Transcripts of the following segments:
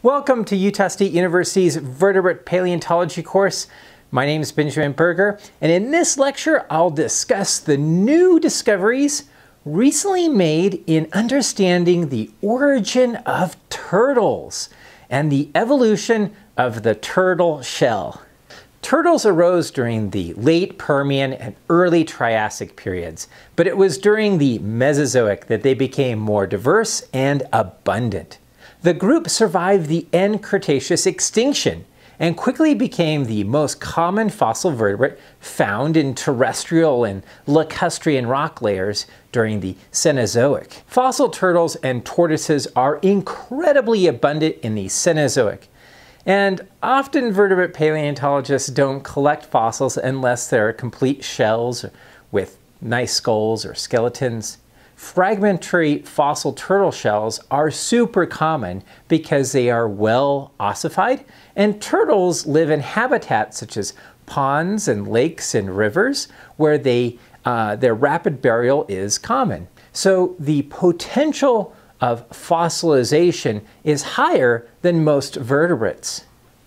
Welcome to Utah State University's Vertebrate Paleontology course. My name is Benjamin Burger, and in this lecture, I'll discuss the new discoveries recently made in understanding the origin of turtles and the evolution of the turtle shell. Turtles arose during the late Permian and early Triassic periods, but it was during the Mesozoic that they became more diverse and abundant. The group survived the end Cretaceous extinction and quickly became the most common fossil vertebrate found in terrestrial and lacustrine rock layers during the Cenozoic. Fossil turtles and tortoises are incredibly abundant in the Cenozoic, and often vertebrate paleontologists don't collect fossils unless they're complete shells with nice skulls or skeletons. Fragmentary fossil turtle shells are super common because they are well ossified, and turtles live in habitats such as ponds and lakes and rivers where they, uh, their rapid burial is common. So the potential of fossilization is higher than most vertebrates.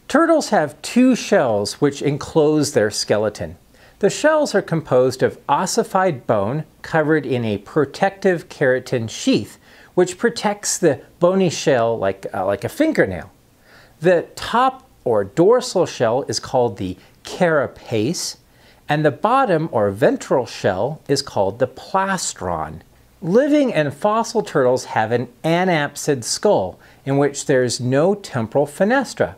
Turtles have two shells which enclose their skeleton. The shells are composed of ossified bone covered in a protective keratin sheath, which protects the bony shell like, uh, like a fingernail. The top or dorsal shell is called the carapace, and the bottom or ventral shell is called the plastron. Living and fossil turtles have an anapsid skull in which there's no temporal fenestra.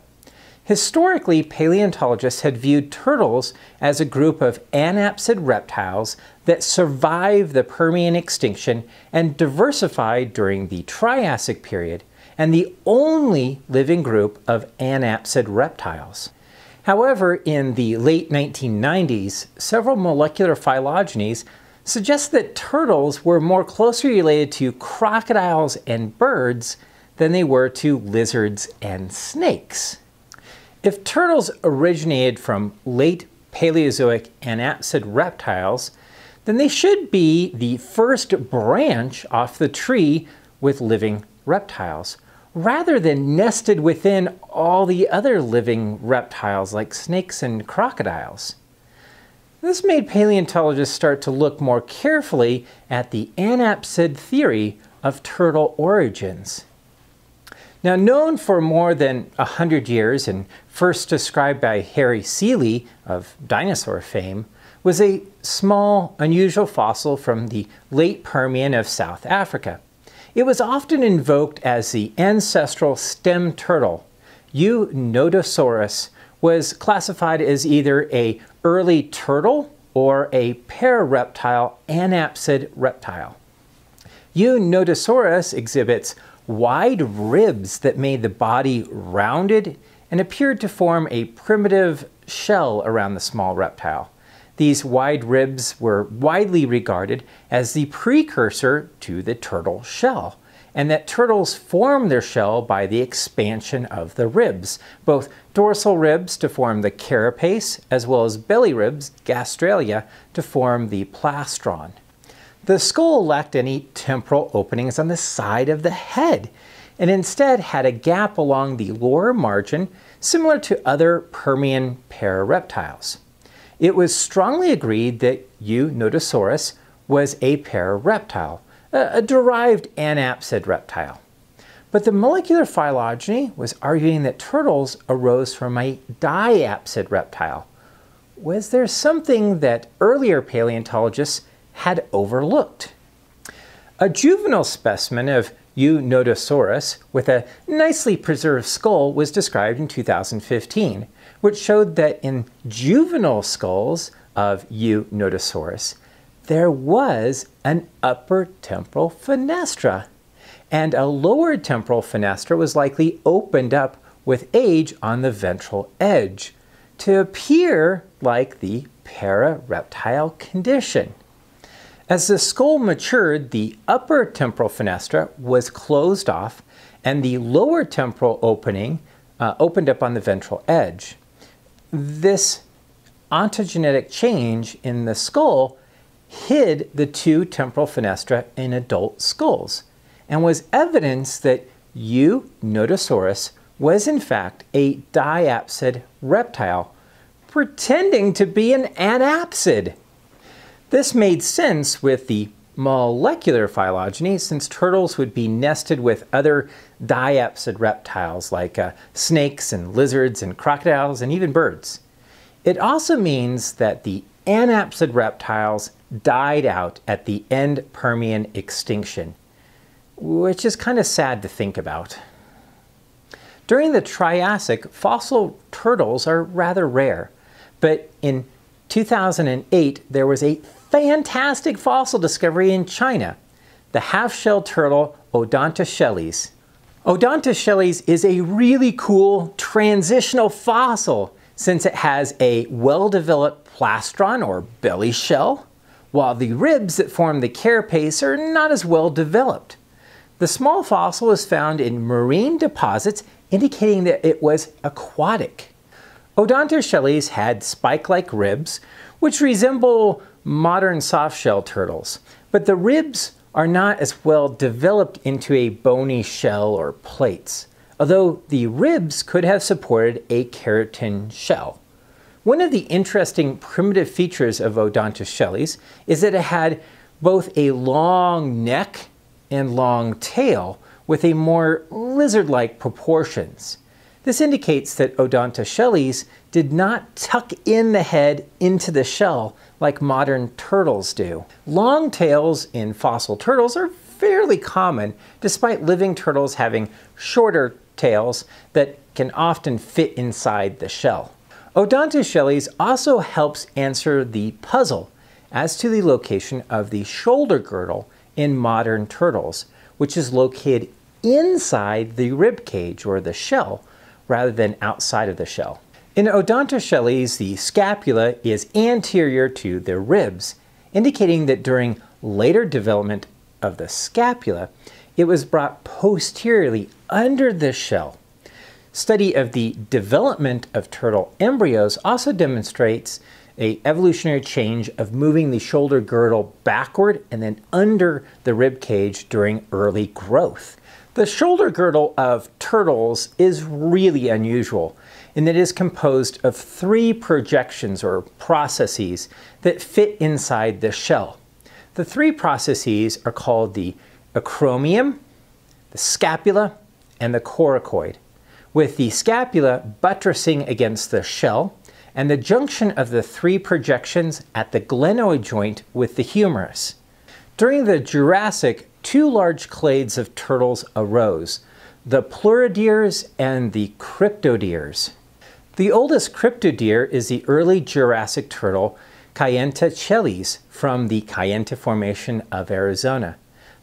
Historically, paleontologists had viewed turtles as a group of anapsid reptiles that survived the Permian extinction and diversified during the Triassic period, and the only living group of anapsid reptiles. However, in the late 1990s, several molecular phylogenies suggest that turtles were more closely related to crocodiles and birds than they were to lizards and snakes. If turtles originated from late Paleozoic anapsid reptiles, then they should be the first branch off the tree with living reptiles, rather than nested within all the other living reptiles like snakes and crocodiles. This made paleontologists start to look more carefully at the anapsid theory of turtle origins. Now, known for more than a hundred years and first described by Harry Seeley of dinosaur fame, was a small, unusual fossil from the late Permian of South Africa. It was often invoked as the ancestral stem turtle. Eunotosaurus was classified as either a early turtle or a parareptile anapsid reptile. Eunotosaurus exhibits wide ribs that made the body rounded and appeared to form a primitive shell around the small reptile. These wide ribs were widely regarded as the precursor to the turtle shell, and that turtles form their shell by the expansion of the ribs, both dorsal ribs to form the carapace, as well as belly ribs, gastralia, to form the plastron. The skull lacked any temporal openings on the side of the head and instead had a gap along the lower margin similar to other Permian parareptiles. It was strongly agreed that Eunotosaurus was a parareptile, a derived anapsid reptile. But the molecular phylogeny was arguing that turtles arose from a diapsid reptile. Was there something that earlier paleontologists had overlooked. A juvenile specimen of Eunotosaurus with a nicely preserved skull was described in 2015, which showed that in juvenile skulls of Eunotosaurus, there was an upper temporal fenestra, and a lower temporal fenestra was likely opened up with age on the ventral edge to appear like the parareptile condition. As the skull matured, the upper temporal fenestra was closed off and the lower temporal opening uh, opened up on the ventral edge. This ontogenetic change in the skull hid the two temporal fenestra in adult skulls and was evidence that Eunotosaurus was in fact a diapsid reptile, pretending to be an anapsid. This made sense with the molecular phylogeny since turtles would be nested with other diapsid reptiles like uh, snakes and lizards and crocodiles and even birds. It also means that the anapsid reptiles died out at the end Permian extinction, which is kind of sad to think about. During the Triassic, fossil turtles are rather rare, but in 2008 there was a fantastic fossil discovery in China, the half-shell turtle Odontochelys. Odontochelys is a really cool transitional fossil since it has a well-developed plastron or belly shell, while the ribs that form the carapace are not as well developed. The small fossil is found in marine deposits indicating that it was aquatic. Odontochelys had spike-like ribs, which resemble modern softshell turtles, but the ribs are not as well developed into a bony shell or plates, although the ribs could have supported a keratin shell. One of the interesting primitive features of Odontochelys is that it had both a long neck and long tail with a more lizard-like proportions. This indicates that Odontochelys did not tuck in the head into the shell like modern turtles do. Long tails in fossil turtles are fairly common, despite living turtles having shorter tails that can often fit inside the shell. Odontochelys also helps answer the puzzle as to the location of the shoulder girdle in modern turtles, which is located inside the rib cage or the shell rather than outside of the shell. In Odontochelys, the scapula is anterior to the ribs, indicating that during later development of the scapula, it was brought posteriorly under the shell. Study of the development of turtle embryos also demonstrates a evolutionary change of moving the shoulder girdle backward and then under the rib cage during early growth. The shoulder girdle of turtles is really unusual in that it is composed of three projections or processes that fit inside the shell. The three processes are called the acromion, the scapula, and the coracoid, with the scapula buttressing against the shell and the junction of the three projections at the glenoid joint with the humerus. During the Jurassic, two large clades of turtles arose, the pleurodires and the cryptodires. The oldest cryptodire is the early Jurassic turtle Kayentachelys from the Kayenta Formation of Arizona.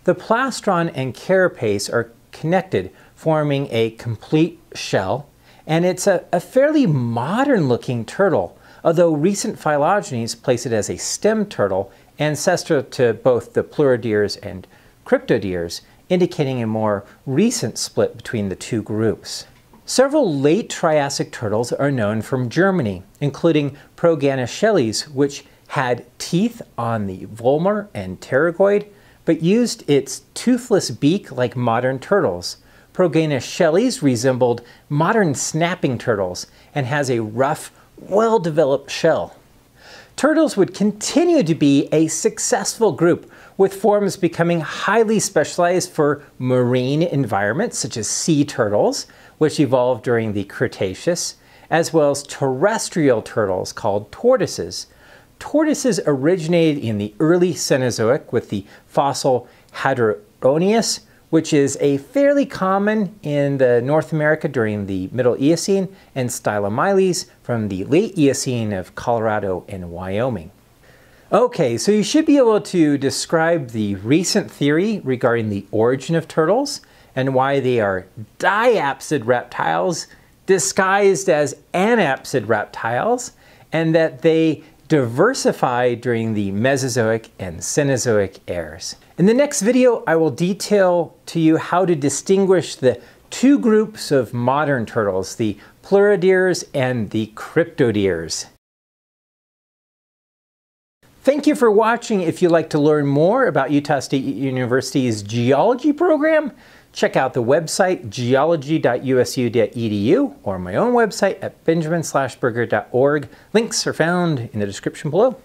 The plastron and carapace are connected, forming a complete shell, and it's a, a fairly modern looking turtle, although recent phylogenies place it as a stem turtle, ancestral to both the pleurodires and cryptodires, indicating a more recent split between the two groups. Several late Triassic turtles are known from Germany, including Proganochelys, which had teeth on the vomer and pterygoid, but used its toothless beak like modern turtles. Proganochelys resembled modern snapping turtles and has a rough, well-developed shell. Turtles would continue to be a successful group with forms becoming highly specialized for marine environments, such as sea turtles, which evolved during the Cretaceous, as well as terrestrial turtles called tortoises. Tortoises originated in the early Cenozoic with the fossil Hadrianus, which is a fairly common in the North America during the Middle Eocene, and Stylomyrles from the late Eocene of Colorado and Wyoming. Okay, so you should be able to describe the recent theory regarding the origin of turtles and why they are diapsid reptiles disguised as anapsid reptiles and that they diversified during the Mesozoic and Cenozoic eras. In the next video, I will detail to you how to distinguish the two groups of modern turtles, the pleurodires and the cryptodires. Thank you for watching. If you'd like to learn more about Utah State University's geology program, Check out the website geology.usu.edu or my own website at benjamin-burger.org. Links are found in the description below.